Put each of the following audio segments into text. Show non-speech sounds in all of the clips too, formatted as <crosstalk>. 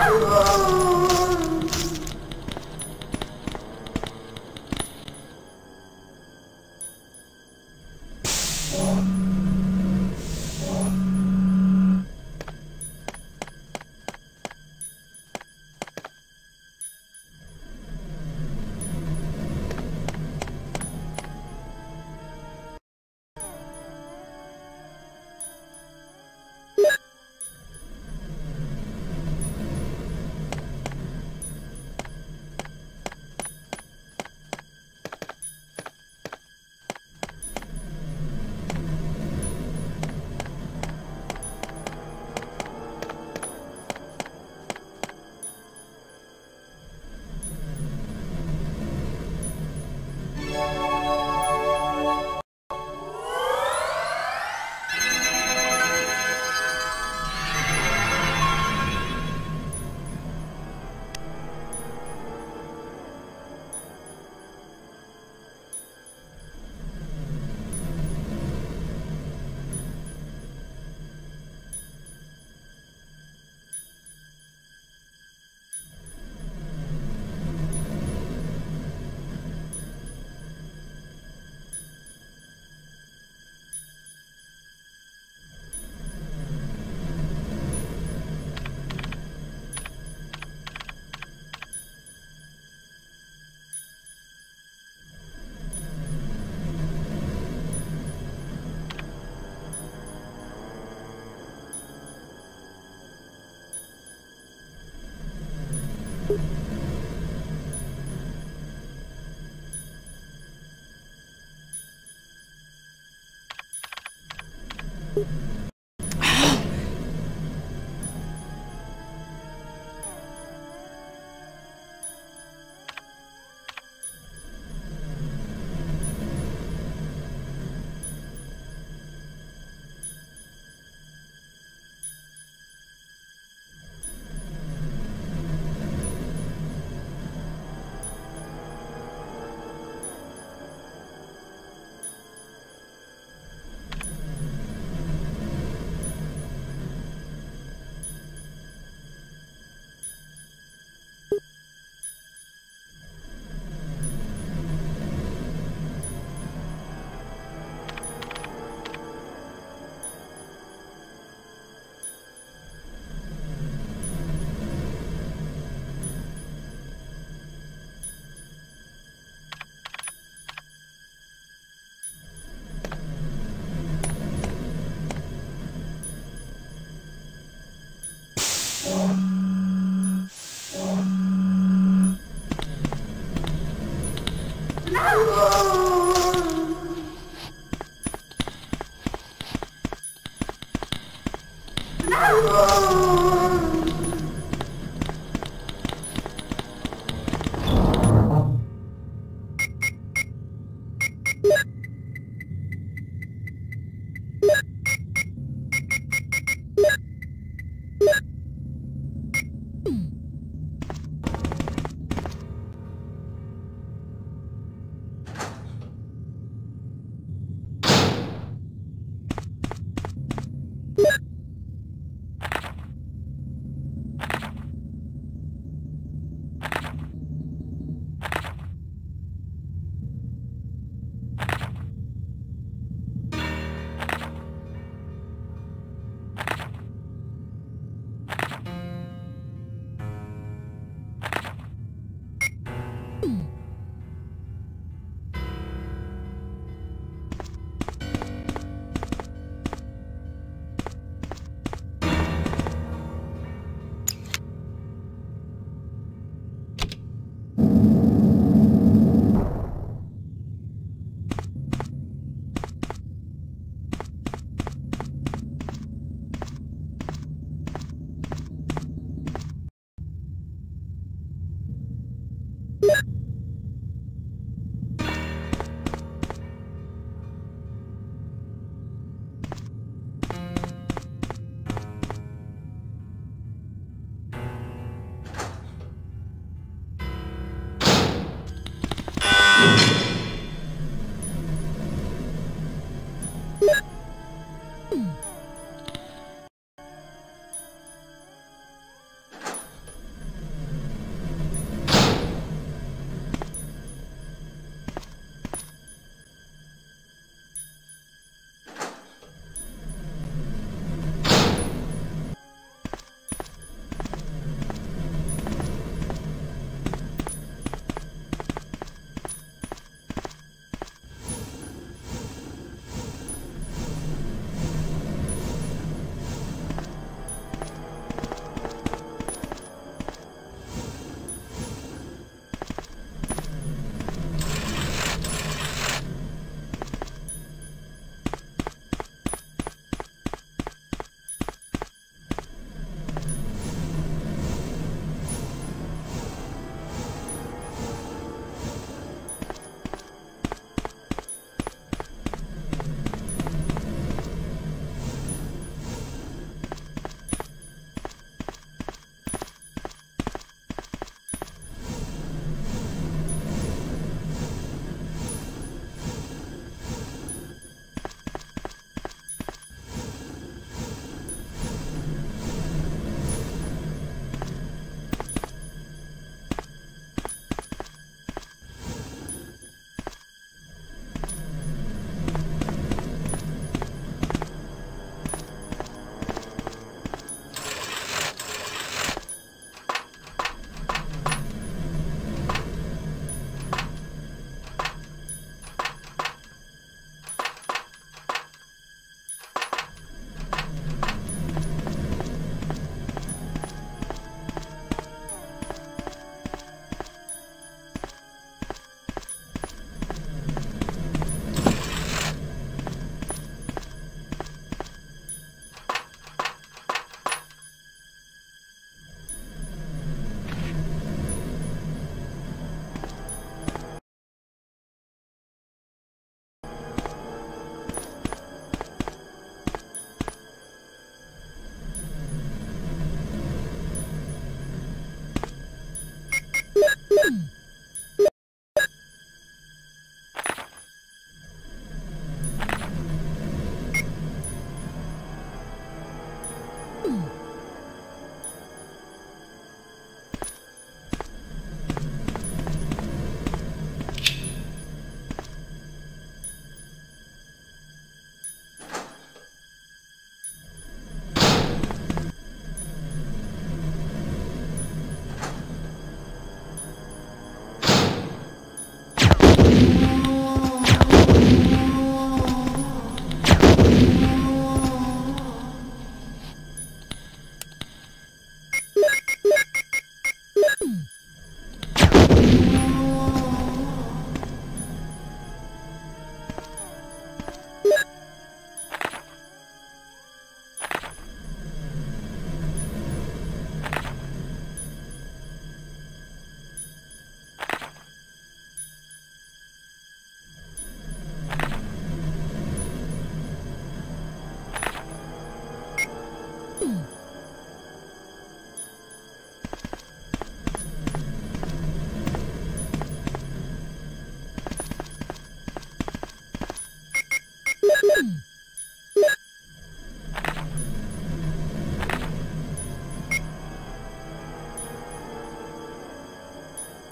Oh! <laughs> Thank you.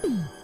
You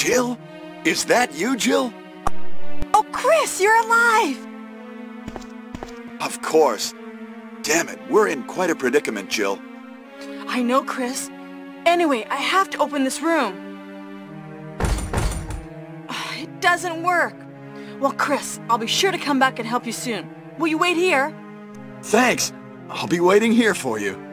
Jill? Is that you, Jill? Oh, Chris, you're alive! Of course. Damn it, we're in quite a predicament, Jill. I know, Chris. Anyway, I have to open this room. <sighs> It doesn't work. Well, Chris, I'll be sure to come back and help you soon. Will you wait here? Thanks. I'll be waiting here for you.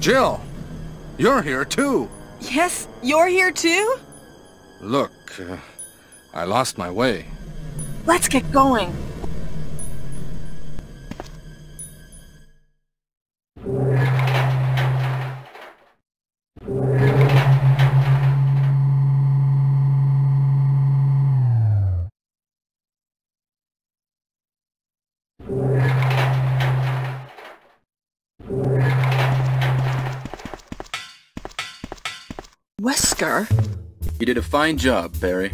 Jill! You're here too! Yes, you're here too? Look, uh, I lost my way. Let's get going. Did a fine job, Barry.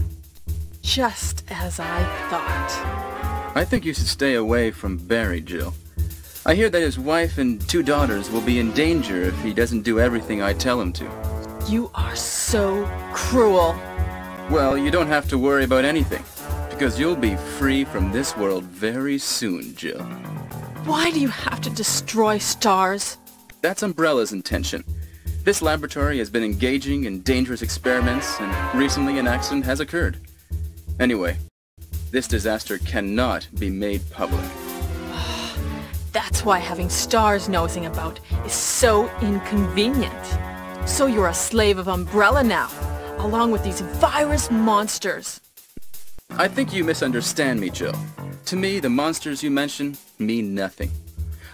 just as I thought. I think you should stay away from Barry, Jill. I hear that his wife and two daughters will be in danger if he doesn't do everything I tell him to. You are so cruel. Well, you don't have to worry about anything, because you'll be free from this world very soon, Jill. Why do you have to destroy S.T.A.R.S.? That's Umbrella's intention. This laboratory has been engaging in dangerous experiments, and recently an accident has occurred. Anyway, this disaster cannot be made public. <sighs> That's why having S.T.A.R.S. nosing about is so inconvenient. So you're a slave of Umbrella now, along with these virus monsters. I think you misunderstand me, Jill. To me, the monsters you mention mean nothing.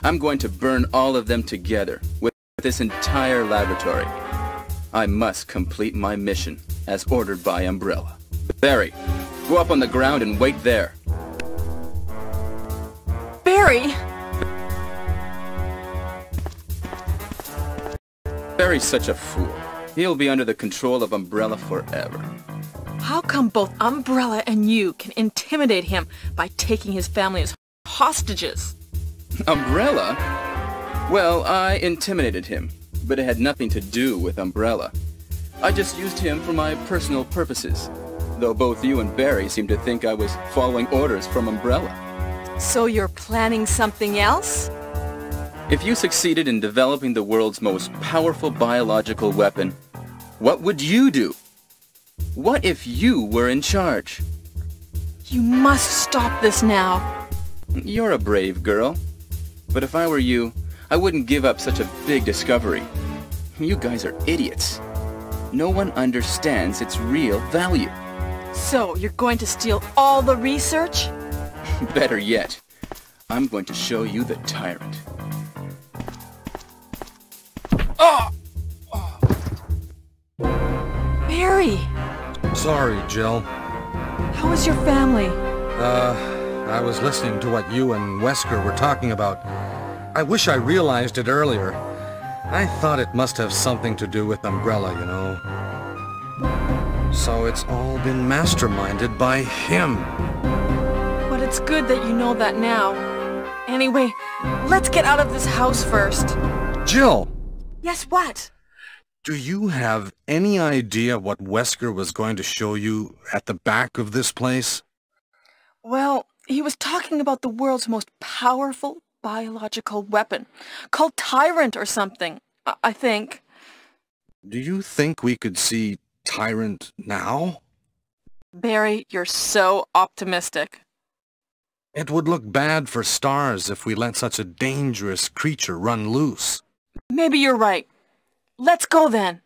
I'm going to burn all of them together with this entire laboratory. I must complete my mission as ordered by Umbrella. Barry, go up on the ground and wait there. Barry! Barry's such a fool. He'll be under the control of Umbrella forever. How come both Umbrella and you can intimidate him by taking his family as hostages? Umbrella? Well, I intimidated him, but it had nothing to do with Umbrella. I just used him for my personal purposes, though both you and Barry seem to think I was following orders from Umbrella. So you're planning something else? If you succeeded in developing the world's most powerful biological weapon, what would you do? What if you were in charge? You must stop this now. You're a brave girl. But if I were you, I wouldn't give up such a big discovery. You guys are idiots. No one understands its real value. So you're going to steal all the research? <laughs> Better yet, I'm going to show you the tyrant. mary Sorry, Jill. How is your family? Uh, I was listening to what you and Wesker were talking about. I wish I realized it earlier. I thought it must have something to do with Umbrella, you know. So it's all been masterminded by him. But it's good that you know that now. Anyway, let's get out of this house first. Jill, Yes, what? do you have any idea what Wesker was going to show you at the back of this place? Well, he was talking about the world's most powerful biological weapon, called Tyrant or something, I, I think. Do you think we could see Tyrant now? Barry, you're so optimistic. It would look bad for S.T.A.R.S. if we let such a dangerous creature run loose. Maybe you're right. Let's go then.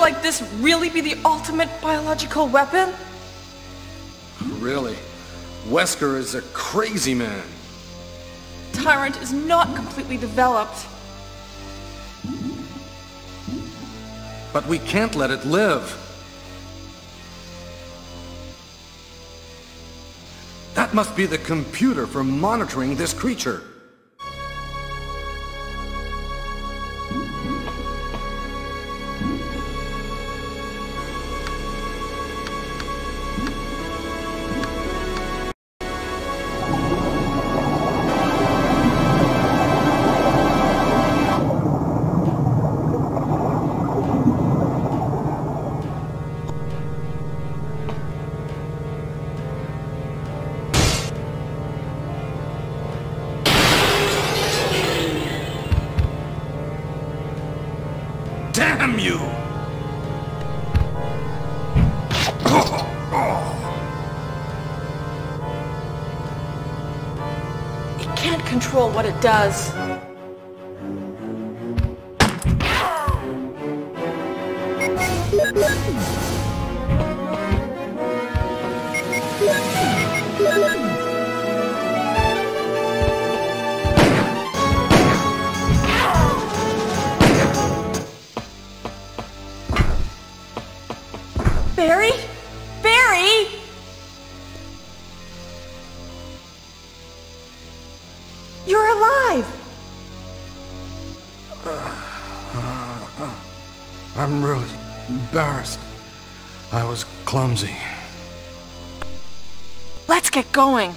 Like this really be the ultimate biological weapon? Really? Wesker is a crazy man. Tyrant is not completely developed. But we can't let it live. That must be the computer for monitoring this creature. Damn you! It can't control what it does. I'm really embarrassed. I was clumsy. Let's get going.